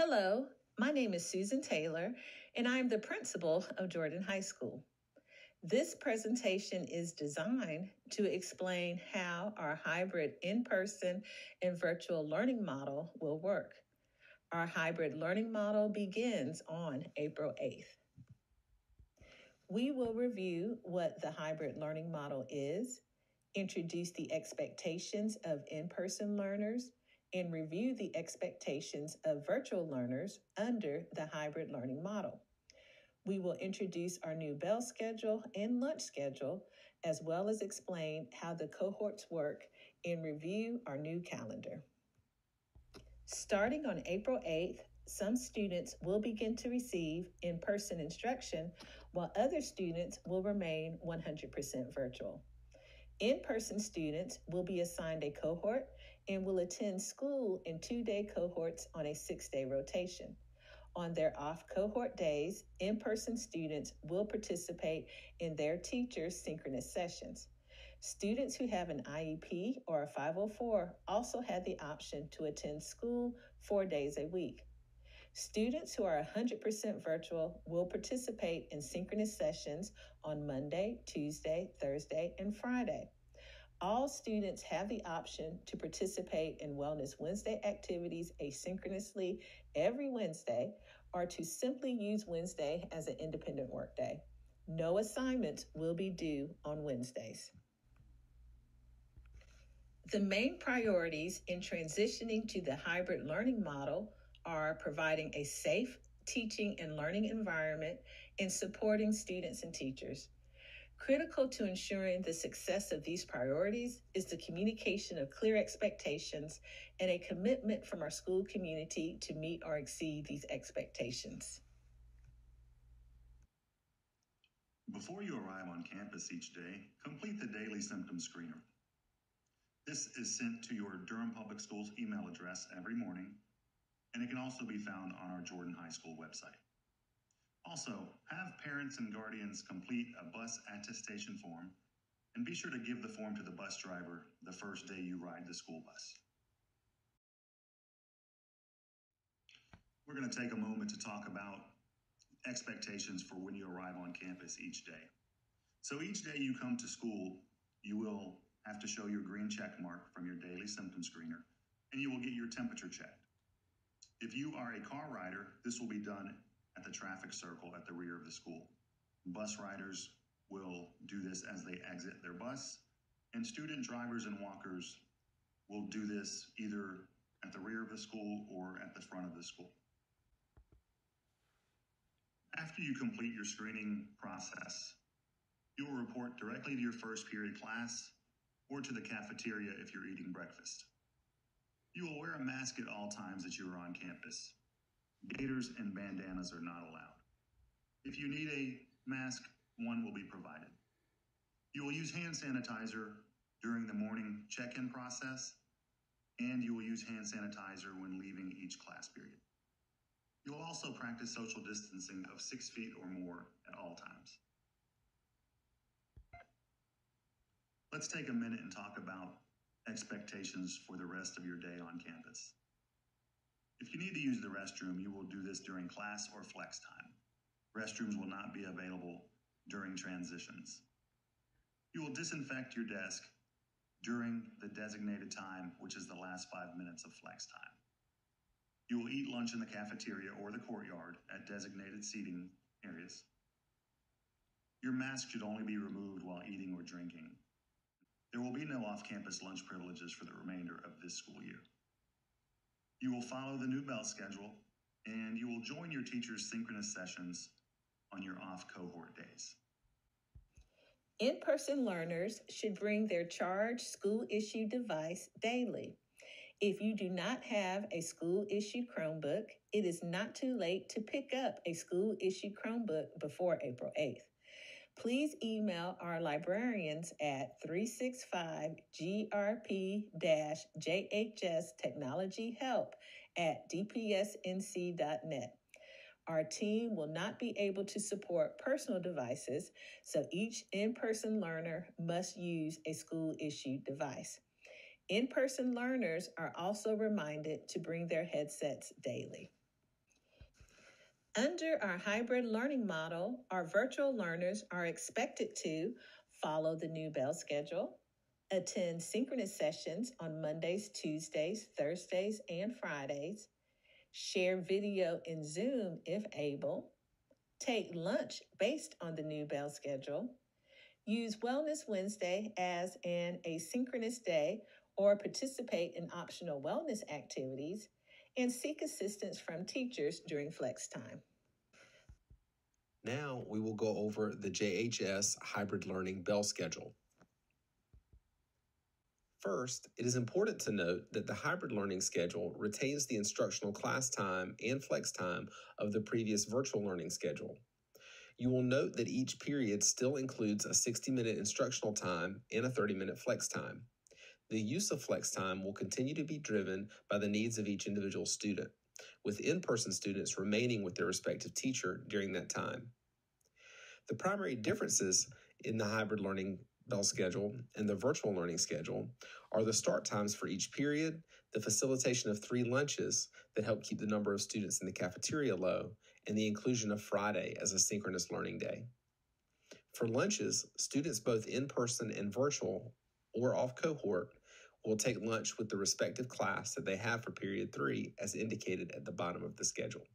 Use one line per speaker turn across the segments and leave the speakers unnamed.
Hello, my name is Susan Taylor, and I am the principal of Jordan High School. This presentation is designed to explain how our hybrid in person and virtual learning model will work. Our hybrid learning model begins on April 8th. We will review what the hybrid learning model is, introduce the expectations of in person learners, and review the expectations of virtual learners under the hybrid learning model. We will introduce our new bell schedule and lunch schedule, as well as explain how the cohorts work and review our new calendar. Starting on April 8th, some students will begin to receive in person instruction, while other students will remain 100% virtual. In person students will be assigned a cohort and will attend school in two day cohorts on a six day rotation. On their off cohort days, in person students will participate in their teacher's synchronous sessions. Students who have an IEP or a 504 also have the option to attend school four days a week. Students who are 100% virtual will participate in synchronous sessions on Monday, Tuesday, Thursday, and Friday. All students have the option to participate in Wellness Wednesday activities asynchronously every Wednesday or to simply use Wednesday as an independent workday. No assignments will be due on Wednesdays. The main priorities in transitioning to the hybrid learning model are providing a safe teaching and learning environment and supporting students and teachers. Critical to ensuring the success of these priorities is the communication of clear expectations and a commitment from our school community to meet or exceed these expectations.
Before you arrive on campus each day, complete the daily symptom screener. This is sent to your Durham Public Schools email address every morning and it can also be found on our Jordan High School website. Also, have parents and guardians complete a bus attestation form and be sure to give the form to the bus driver the first day you ride the school bus. We're going to take a moment to talk about expectations for when you arrive on campus each day. So each day you come to school, you will have to show your green check mark from your daily symptom screener and you will get your temperature checked. If you are a car rider, this will be done at the traffic circle at the rear of the school. Bus riders will do this as they exit their bus, and student drivers and walkers will do this either at the rear of the school or at the front of the school. After you complete your screening process, you will report directly to your first period class or to the cafeteria if you're eating breakfast. You will wear a mask at all times that you are on campus. Gaiters and bandanas are not allowed. If you need a mask, one will be provided. You will use hand sanitizer during the morning check in process, and you will use hand sanitizer when leaving each class period. You will also practice social distancing of six feet or more at all times. Let's take a minute and talk about expectations for the rest of your day on campus. If you need to use the restroom, you will do this during class or flex time. Restrooms will not be available during transitions. You will disinfect your desk during the designated time, which is the last five minutes of flex time. You will eat lunch in the cafeteria or the courtyard at designated seating areas. Your mask should only be removed while eating or drinking. There will be no off campus lunch privileges for the remainder of this school year. You will follow the new bell schedule and you will join your teacher's synchronous sessions on your off cohort days.
In person learners should bring their charged school issued device daily. If you do not have a school issued Chromebook, it is not too late to pick up a school issued Chromebook before April 8th please email our librarians at 365 GRP JHS Technology Help at dpsnc.net. Our team will not be able to support personal devices, so each in person learner must use a school issued device. In person learners are also reminded to bring their headsets daily. Under our hybrid learning model, our virtual learners are expected to follow the new bell schedule, attend synchronous sessions on Mondays, Tuesdays, Thursdays, and Fridays, share video in Zoom if able, take lunch based on the new bell schedule, use Wellness Wednesday as an asynchronous day or participate in optional wellness activities, and seek assistance from teachers during flex time.
Now we will go over the JHS hybrid learning bell schedule. First, it is important to note that the hybrid learning schedule retains the instructional class time and flex time of the previous virtual learning schedule. You will note that each period still includes a 60 minute instructional time and a 30 minute flex time. The use of flex time will continue to be driven by the needs of each individual student, with in person students remaining with their respective teacher during that time. The primary differences in the hybrid learning bell schedule and the virtual learning schedule are the start times for each period, the facilitation of three lunches that help keep the number of students in the cafeteria low, and the inclusion of Friday as a synchronous learning day. For lunches, students both in person and virtual or off cohort will take lunch with the respective class that they have for period three as indicated at the bottom of the schedule.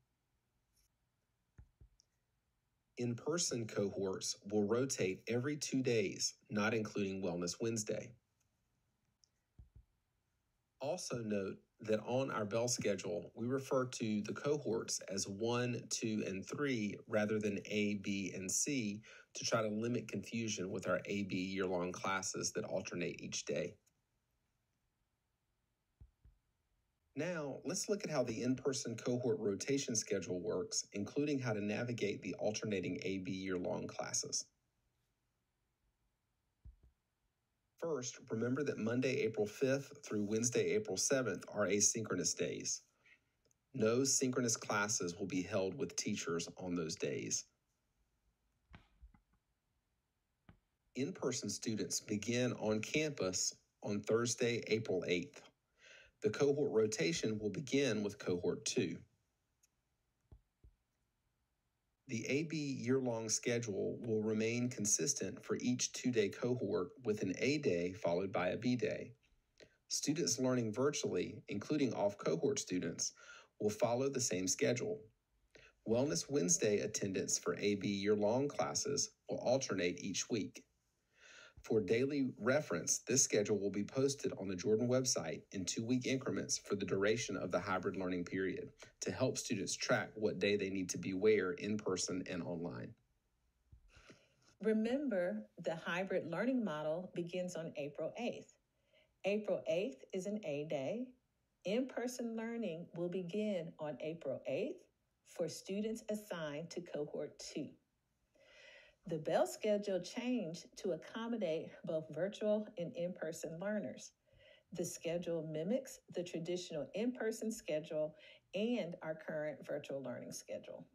In person cohorts will rotate every two days, not including Wellness Wednesday. Also, note that on our bell schedule, we refer to the cohorts as 1, 2, and 3 rather than A, B, and C to try to limit confusion with our AB year long classes that alternate each day. Now, let's look at how the in person cohort rotation schedule works, including how to navigate the alternating AB year long classes. First, remember that Monday, April 5th through Wednesday, April 7th are asynchronous days. No synchronous classes will be held with teachers on those days. In person students begin on campus on Thursday, April 8th. The cohort rotation will begin with cohort 2. The AB year long schedule will remain consistent for each two day cohort with an A day followed by a B day. Students learning virtually, including off cohort students, will follow the same schedule. Wellness Wednesday attendance for AB year long classes will alternate each week. For daily reference, this schedule will be posted on the Jordan website in two week increments for the duration of the hybrid learning period to help students track what day they need to be where in person and online.
Remember, the hybrid learning model begins on April 8th. April 8th is an A day. In person learning will begin on April 8th for students assigned to cohort 2. The bell schedule changed to accommodate both virtual and in person learners. The schedule mimics the traditional in person schedule and our current virtual learning schedule.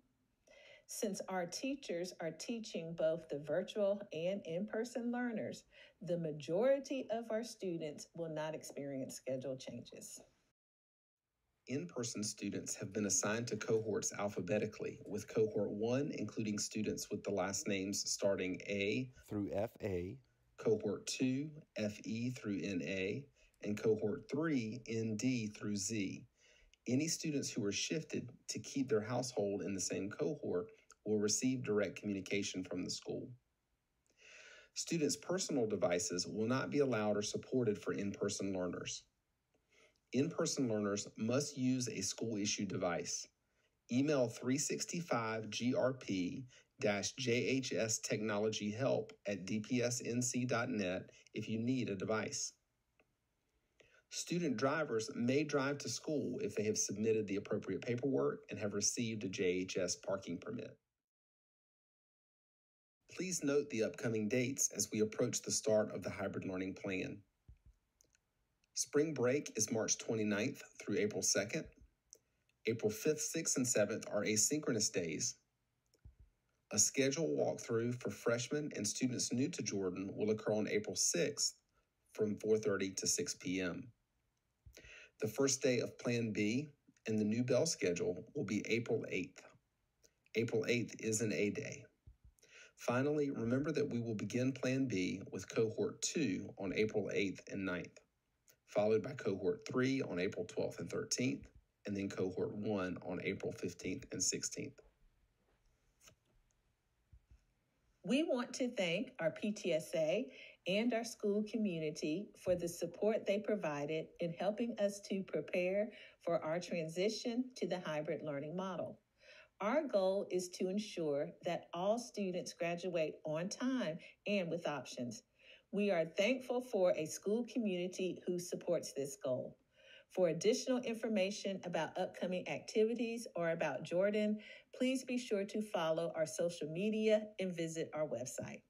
Since our teachers are teaching both the virtual and in person learners, the majority of our students will not experience schedule changes
in person students have been assigned to cohorts alphabetically, with cohort 1 including students with the last names starting A
through FA,
cohort 2 FE through NA, and cohort 3 ND through Z. Any students who are shifted to keep their household in the same cohort will receive direct communication from the school. Students' personal devices will not be allowed or supported for in person learners. In person learners must use a school issued device. Email 365GRP JHS Technology Help at dpsnc.net if you need a device. Student drivers may drive to school if they have submitted the appropriate paperwork and have received a JHS parking permit. Please note the upcoming dates as we approach the start of the hybrid learning plan. Spring break is March 29th through April 2nd. April 5th, 6th, and 7th are asynchronous days. A scheduled walkthrough for freshmen and students new to Jordan will occur on April 6th from 4:30 to 6 p.m. The first day of Plan B and the new bell schedule will be April 8th. April 8th is an A day. Finally, remember that we will begin Plan B with Cohort 2 on April 8th and 9th, followed by Cohort 3 on April 12th and 13th, and then Cohort 1 on April 15th and 16th.
We want to thank our PTSA and our school community for the support they provided in helping us to prepare for our transition to the hybrid learning model. Our goal is to ensure that all students graduate on time and with options. We are thankful for a school community who supports this goal. For additional information about upcoming activities or about Jordan, please be sure to follow our social media and visit our website.